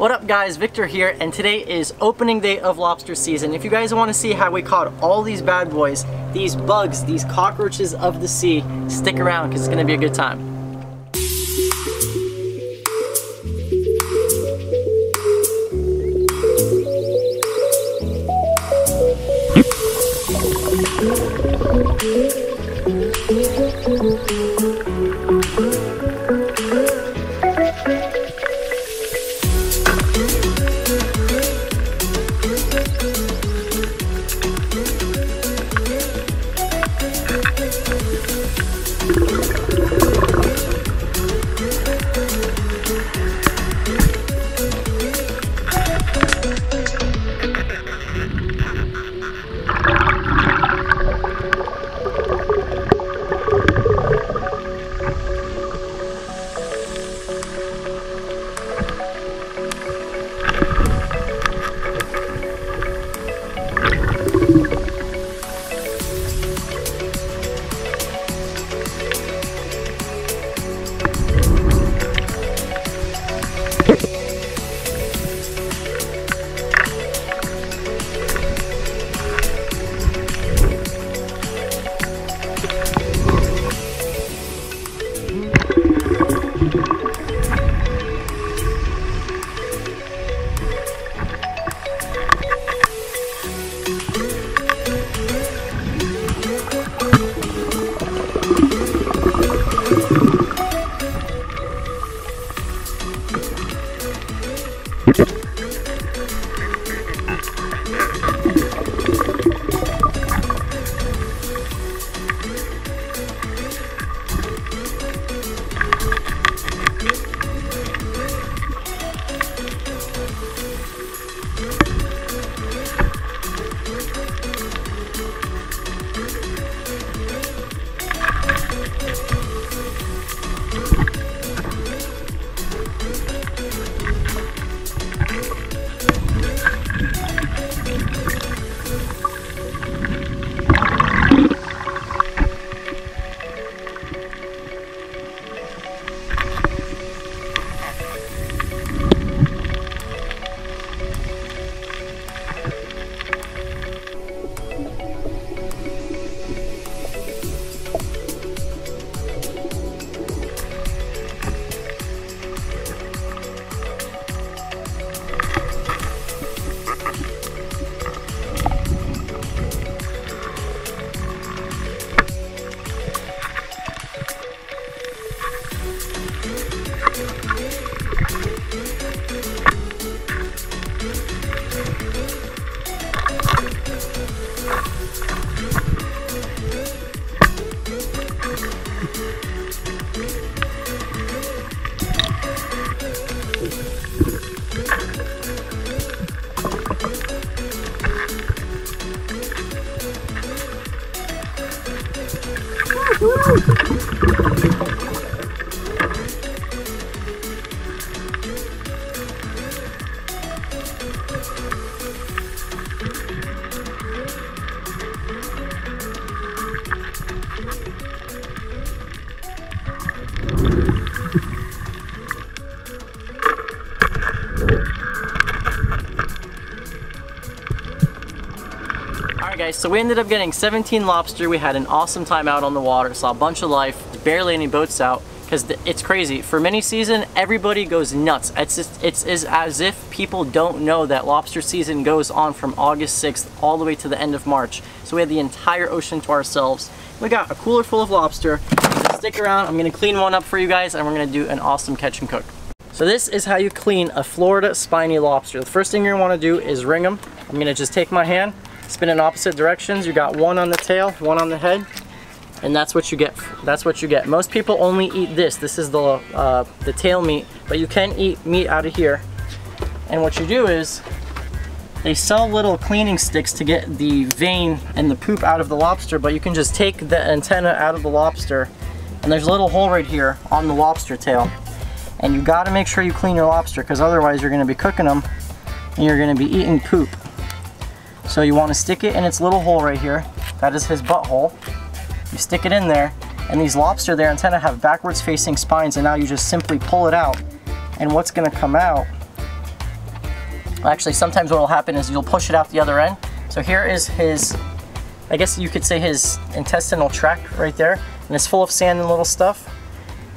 What up guys, Victor here, and today is opening day of lobster season. If you guys want to see how we caught all these bad boys, these bugs, these cockroaches of the sea, stick around because it's to be a good time. So we ended up getting 17 lobster. We had an awesome time out on the water, saw a bunch of life, barely any boats out because it's crazy. For mini season, everybody goes nuts. It's just, it's as if people don't know that lobster season goes on from August 6th all the way to the end of March. So we had the entire ocean to ourselves. We got a cooler full of lobster. Stick around, I'm gonna clean one up for you guys and we're gonna do an awesome catch and cook. So this is how you clean a Florida spiny lobster. The first thing you're gonna wanna do is ring them. I'm gonna just take my hand, spin in opposite directions. You got one on the tail, one on the head, and that's what you get. That's what you get. Most people only eat this. This is the uh, the tail meat, but you can eat meat out of here. And what you do is they sell little cleaning sticks to get the vein and the poop out of the lobster, but you can just take the antenna out of the lobster, and there's a little hole right here on the lobster tail. And you gotta make sure you clean your lobster, because otherwise you're gonna be cooking them and you're gonna be eating poop. So you wanna stick it in its little hole right here. That is his butthole. You stick it in there, and these lobster, their antenna have backwards facing spines, and now you just simply pull it out. And what's gonna come out Actually, sometimes what will happen is you'll push it out the other end. So here is his, I guess you could say his intestinal tract right there. And it's full of sand and little stuff.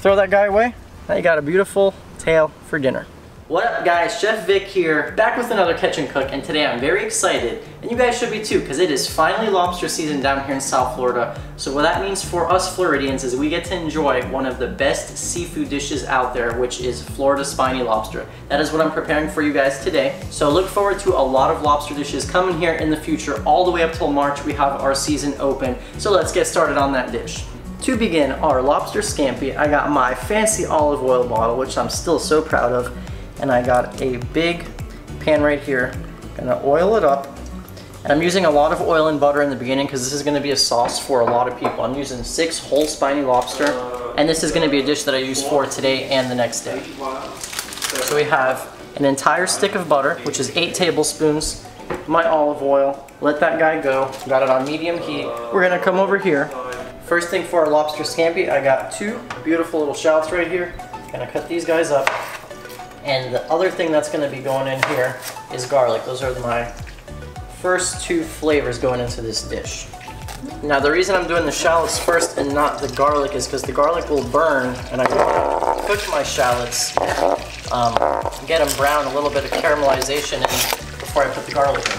Throw that guy away. Now you got a beautiful tail for dinner. What up guys, Chef Vic here, back with another Catch and Cook, and today I'm very excited, and you guys should be too, because it is finally lobster season down here in South Florida. So what that means for us Floridians is we get to enjoy one of the best seafood dishes out there, which is Florida spiny lobster. That is what I'm preparing for you guys today. So look forward to a lot of lobster dishes coming here in the future, all the way up till March we have our season open. So let's get started on that dish. To begin our lobster scampi, I got my fancy olive oil bottle, which I'm still so proud of and I got a big pan right here. Gonna oil it up. And I'm using a lot of oil and butter in the beginning because this is gonna be a sauce for a lot of people. I'm using six whole spiny lobster and this is gonna be a dish that I use for today and the next day. So we have an entire stick of butter, which is eight tablespoons, my olive oil, let that guy go, got it on medium heat. We're gonna come over here. First thing for our lobster scampi, I got two beautiful little shallots right here. Gonna cut these guys up. And the other thing that's gonna be going in here is garlic. Those are my first two flavors going into this dish. Now the reason I'm doing the shallots first and not the garlic is because the garlic will burn and I want to cook my shallots, um, get them brown, a little bit of caramelization in before I put the garlic in.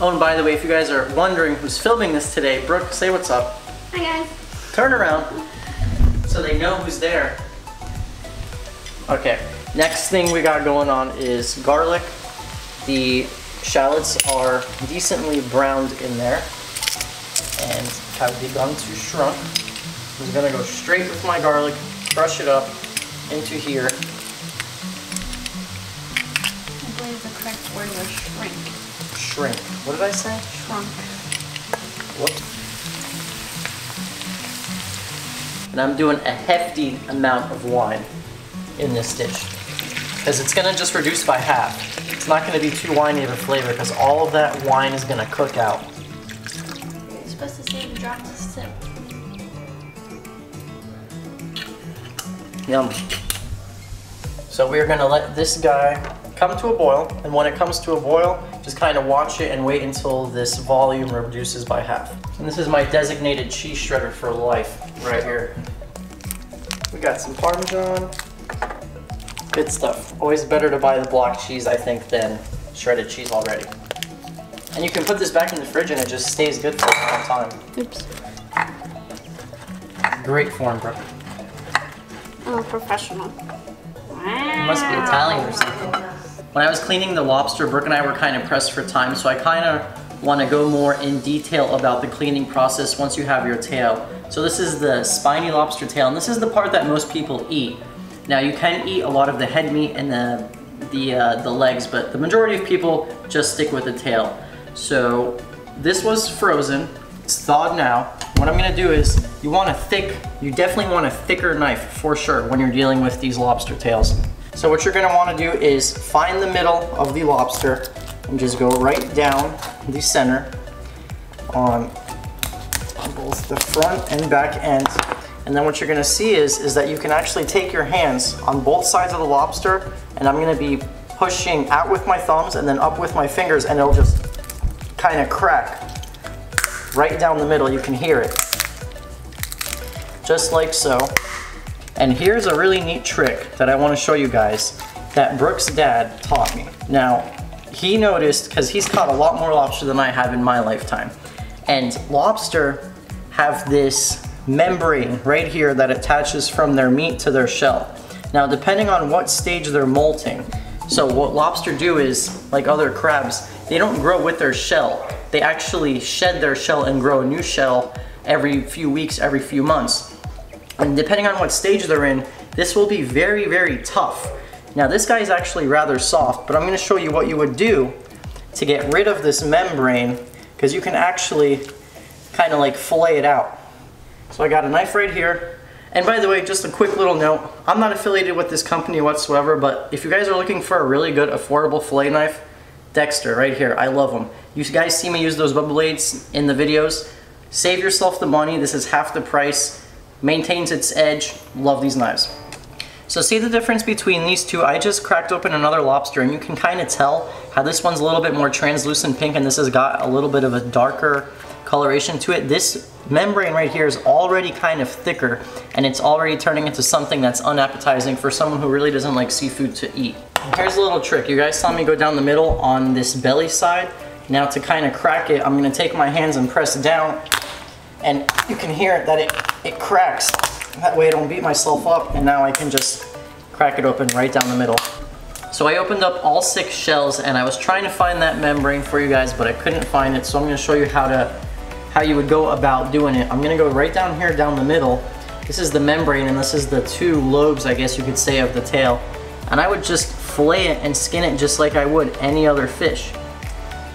Oh, and by the way, if you guys are wondering who's filming this today, Brooke, say what's up. Hi guys. Turn around so they know who's there. Okay, next thing we got going on is garlic. The shallots are decently browned in there and have begun to shrunk. I'm gonna go straight with my garlic, brush it up into here. I believe the correct word was shrink. Shrink. What did I say? Shrunk. Whoops. And I'm doing a hefty amount of wine in this dish. Because it's gonna just reduce by half. It's not gonna be too winey of a flavor because all of that wine is gonna cook out. You're supposed to say the drop to sip. Yum. So we're gonna let this guy come to a boil, and when it comes to a boil, just kind of watch it and wait until this volume reduces by half. And this is my designated cheese shredder for life, right here. We got some Parmesan, Good stuff. Always better to buy the block cheese, I think, than shredded cheese already. And you can put this back in the fridge and it just stays good for a long time. Oops. Great form, Brooke. Oh, professional. You must be Italian or something. When I was cleaning the lobster, Brooke and I were kind of pressed for time, so I kind of want to go more in detail about the cleaning process once you have your tail. So this is the spiny lobster tail, and this is the part that most people eat. Now you can eat a lot of the head meat and the the uh, the legs, but the majority of people just stick with the tail. So this was frozen. It's thawed now. What I'm gonna do is you want a thick, you definitely want a thicker knife for sure when you're dealing with these lobster tails. So what you're gonna wanna do is find the middle of the lobster and just go right down the center on, both the front and back end and then what you're gonna see is, is that you can actually take your hands on both sides of the lobster and I'm gonna be pushing out with my thumbs and then up with my fingers and it'll just kind of crack right down the middle. You can hear it. Just like so. And here's a really neat trick that I wanna show you guys that Brooke's dad taught me. Now, he noticed, because he's caught a lot more lobster than I have in my lifetime. And lobster have this membrane right here that attaches from their meat to their shell. Now, depending on what stage they're molting, so what lobster do is, like other crabs, they don't grow with their shell. They actually shed their shell and grow a new shell every few weeks, every few months. And depending on what stage they're in, this will be very, very tough. Now this guy is actually rather soft, but I'm gonna show you what you would do to get rid of this membrane, because you can actually kind of like fillet it out. So I got a knife right here. And by the way, just a quick little note, I'm not affiliated with this company whatsoever, but if you guys are looking for a really good affordable fillet knife, Dexter right here, I love them. You guys see me use those Bubba Blades in the videos. Save yourself the money, this is half the price, maintains its edge, love these knives. So see the difference between these two? I just cracked open another lobster and you can kind of tell how this one's a little bit more translucent pink and this has got a little bit of a darker coloration to it. This membrane right here is already kind of thicker and it's already turning into something that's unappetizing for someone who really doesn't like seafood to eat. Here's a little trick. You guys saw me go down the middle on this belly side. Now to kind of crack it, I'm gonna take my hands and press down and you can hear that it, it cracks. That way I don't beat myself up and now I can just crack it open right down the middle. So I opened up all six shells and I was trying to find that membrane for you guys, but I couldn't find it. So I'm gonna show you how to how you would go about doing it. I'm gonna go right down here down the middle. This is the membrane and this is the two lobes, I guess you could say, of the tail. And I would just fillet it and skin it just like I would any other fish.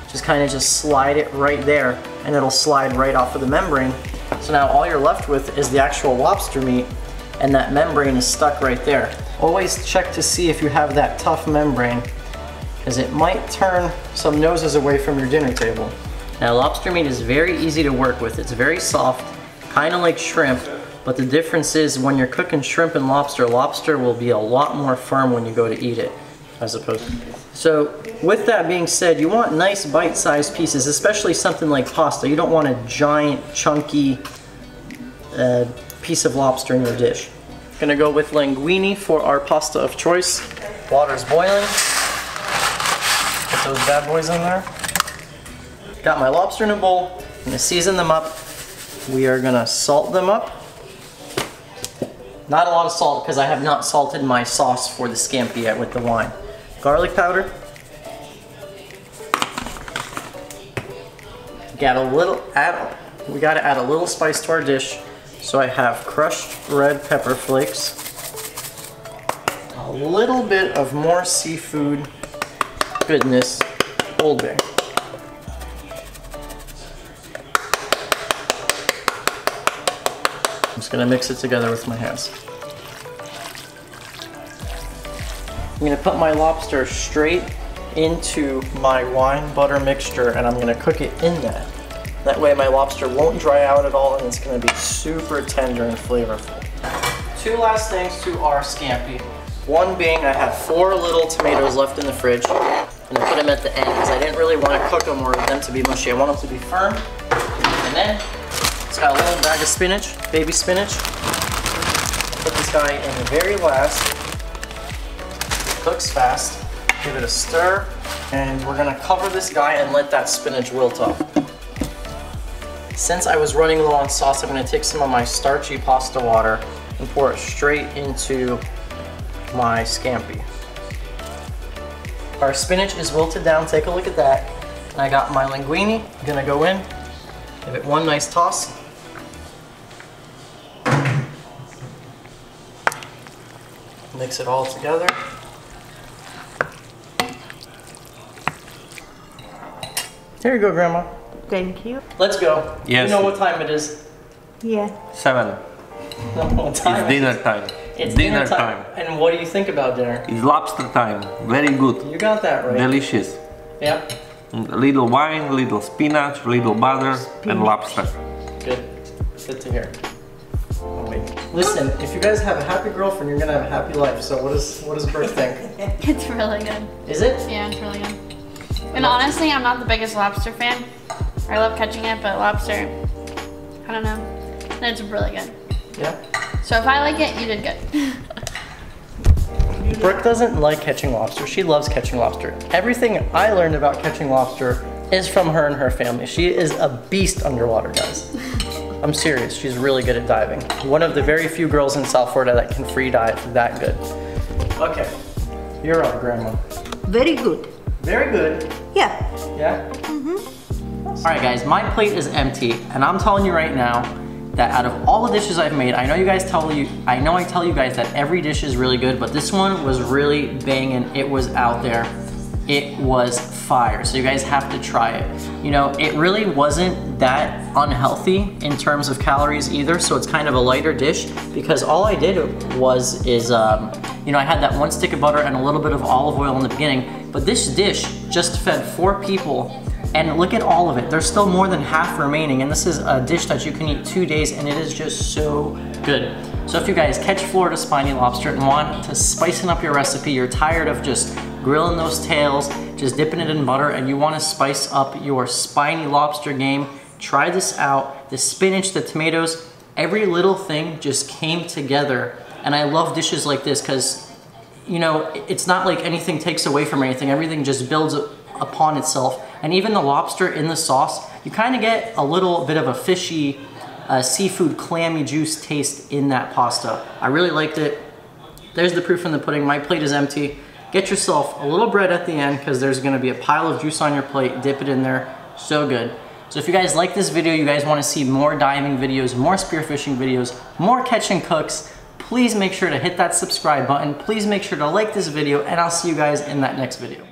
Just kind of just slide it right there and it'll slide right off of the membrane. So now all you're left with is the actual lobster meat and that membrane is stuck right there. Always check to see if you have that tough membrane because it might turn some noses away from your dinner table. Now lobster meat is very easy to work with. It's very soft, kind of like shrimp, but the difference is when you're cooking shrimp and lobster, lobster will be a lot more firm when you go to eat it as opposed to. So with that being said, you want nice bite-sized pieces, especially something like pasta. You don't want a giant, chunky uh, piece of lobster in your dish. Gonna go with linguine for our pasta of choice. Water's boiling. Put those bad boys in there. Got my lobster in a bowl. I'm gonna season them up. We are gonna salt them up. Not a lot of salt because I have not salted my sauce for the scampi yet with the wine. Garlic powder. Got a little, add, we gotta add a little spice to our dish. So I have crushed red pepper flakes. A little bit of more seafood goodness, Old Bay. Just gonna mix it together with my hands. I'm gonna put my lobster straight into my wine butter mixture and I'm gonna cook it in that. That way my lobster won't dry out at all and it's gonna be super tender and flavorful. Two last things to our scampi. One being I have four little tomatoes left in the fridge and I put them at the end because I didn't really want to cook them or them to be mushy. I want them to be firm. And then got a little bag of spinach, baby spinach. Put this guy in the very last. Cooks fast. Give it a stir. And we're gonna cover this guy and let that spinach wilt up. Since I was running low on sauce, I'm gonna take some of my starchy pasta water and pour it straight into my scampi. Our spinach is wilted down, take a look at that. And I got my linguine, gonna go in, give it one nice toss. Mix it all together. Here you go, Grandma. Thank you. Let's go. Yes. You know what time it is. Yeah. Seven. what time It's it is. dinner time. It's dinner time. And what do you think about dinner? It's lobster time. Very good. You got that right. Delicious. Yeah. A little wine, little spinach, little butter, and lobster. Good. Good to hear. Oh, wait. Listen, if you guys have a happy girlfriend, you're gonna have a happy life. So what does what does Bert think? It's really good. Is it? Yeah, it's really good. And honestly, I'm not the biggest lobster fan. I love catching it, but lobster, I don't know. And it's really good. Yeah. So if I like it, you did good. Brooke doesn't like catching lobster. She loves catching lobster. Everything I learned about catching lobster is from her and her family. She is a beast underwater, guys. I'm serious. She's really good at diving. One of the very few girls in South Florida that can free dive that good. Okay. You're up, Grandma. Very good. Very good. Yeah. Yeah? Mm-hmm. All right, guys, my plate is empty, and I'm telling you right now that out of all the dishes I've made, I know you guys tell you, I know I tell you guys that every dish is really good, but this one was really banging. It was out there. It was fire, so you guys have to try it. You know, it really wasn't that unhealthy in terms of calories either, so it's kind of a lighter dish because all I did was is, um, you know, I had that one stick of butter and a little bit of olive oil in the beginning, but this dish just fed four people and look at all of it. There's still more than half remaining, and this is a dish that you can eat two days, and it is just so good. So if you guys catch Florida spiny lobster and want to spicing up your recipe, you're tired of just grilling those tails, just dipping it in butter, and you want to spice up your spiny lobster game, try this out. The spinach, the tomatoes, every little thing just came together. And I love dishes like this because, you know, it's not like anything takes away from anything. Everything just builds upon itself. And even the lobster in the sauce, you kind of get a little bit of a fishy, uh, seafood clammy juice taste in that pasta. I really liked it. There's the proof in the pudding. My plate is empty. Get yourself a little bread at the end because there's gonna be a pile of juice on your plate. Dip it in there, so good. So if you guys like this video, you guys wanna see more diving videos, more spearfishing videos, more catch and cooks, please make sure to hit that subscribe button. Please make sure to like this video and I'll see you guys in that next video.